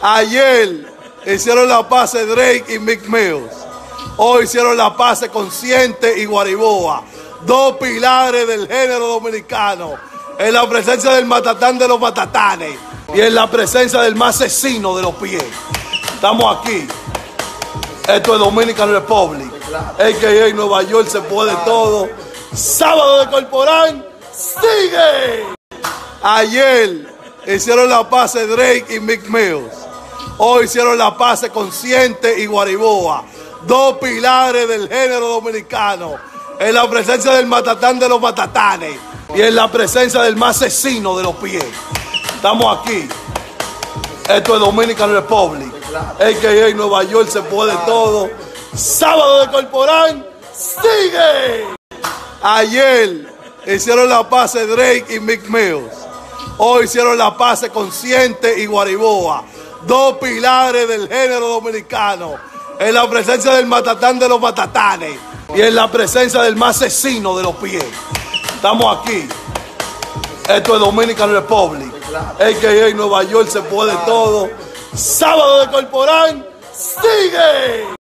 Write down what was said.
Ayer hicieron la paz Drake y Mick Mills. Hoy hicieron la paz Consciente y Guariboa. Dos pilares del género dominicano. En la presencia del matatán de los matatanes. Y en la presencia del más asesino de los pies. Estamos aquí. Esto es Dominican Republic. AKA Nueva York se puede todo. Sábado de Corporán. ¡Sigue! Ayer hicieron la paz Drake y Mick Mills. Hoy hicieron la paz Consciente y Guariboa. Dos pilares del género dominicano. En la presencia del matatán de los matatanes. Y en la presencia del más asesino de los pies. Estamos aquí. Esto es Dominican Republic. AKA Nueva York se puede todo. Sábado de Corporán. ¡Sigue! Ayer hicieron la paz Drake y Mick Mills. Hoy hicieron la paz Consciente y Guariboa. Dos pilares del género dominicano. En la presencia del matatán de los matatanes. Y en la presencia del más asesino de los pies. Estamos aquí. Esto es Dominican Republic. AKA Nueva York se puede todo. Sábado de Corporán. ¡Sigue!